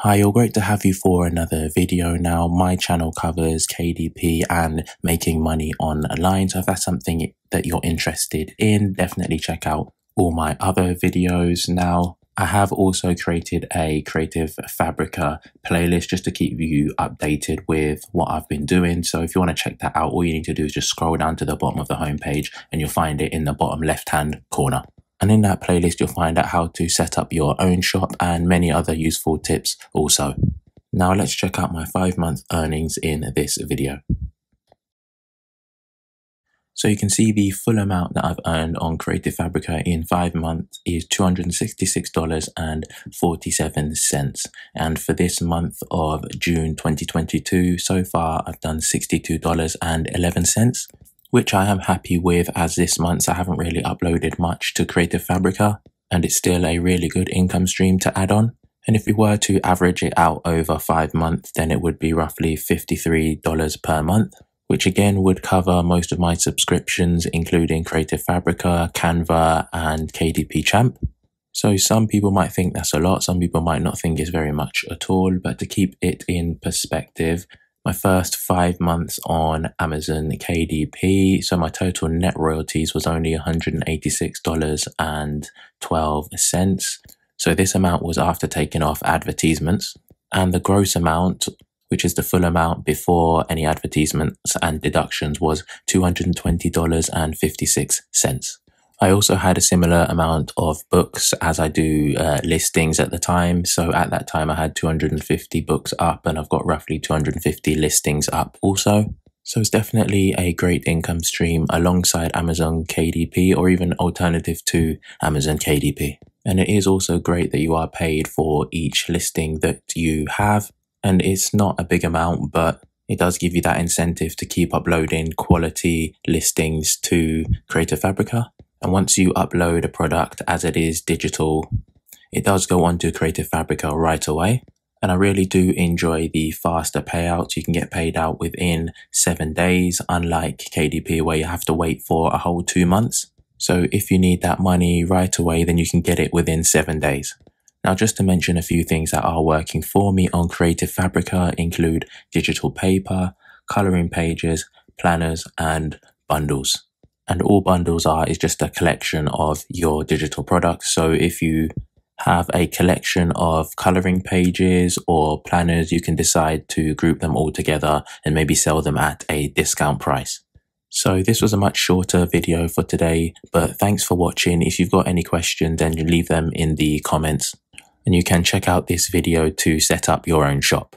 Hi, all great to have you for another video now. My channel covers KDP and making money online. So if that's something that you're interested in, definitely check out all my other videos now. I have also created a Creative Fabrica playlist just to keep you updated with what I've been doing. So if you want to check that out, all you need to do is just scroll down to the bottom of the homepage and you'll find it in the bottom left hand corner. And in that playlist, you'll find out how to set up your own shop and many other useful tips also. Now let's check out my five month earnings in this video. So you can see the full amount that I've earned on Creative Fabrica in five months is $266.47. And for this month of June 2022, so far I've done $62.11 which I am happy with as this month I haven't really uploaded much to Creative Fabrica and it's still a really good income stream to add on. And if we were to average it out over five months, then it would be roughly $53 per month, which again would cover most of my subscriptions, including Creative Fabrica, Canva, and KDP Champ. So some people might think that's a lot, some people might not think it's very much at all, but to keep it in perspective, my first five months on Amazon KDP. So my total net royalties was only $186.12. So this amount was after taking off advertisements. And the gross amount, which is the full amount before any advertisements and deductions, was $220.56. I also had a similar amount of books as I do uh, listings at the time. So at that time, I had 250 books up, and I've got roughly 250 listings up also. So it's definitely a great income stream alongside Amazon KDP or even alternative to Amazon KDP. And it is also great that you are paid for each listing that you have. And it's not a big amount, but it does give you that incentive to keep uploading quality listings to Creative Fabrica. And once you upload a product as it is digital, it does go onto Creative Fabrica right away. And I really do enjoy the faster payouts. You can get paid out within seven days, unlike KDP where you have to wait for a whole two months. So if you need that money right away, then you can get it within seven days. Now, just to mention a few things that are working for me on Creative Fabrica include digital paper, coloring pages, planners, and bundles and all bundles are is just a collection of your digital products. So if you have a collection of coloring pages or planners, you can decide to group them all together and maybe sell them at a discount price. So this was a much shorter video for today, but thanks for watching. If you've got any questions, then leave them in the comments and you can check out this video to set up your own shop.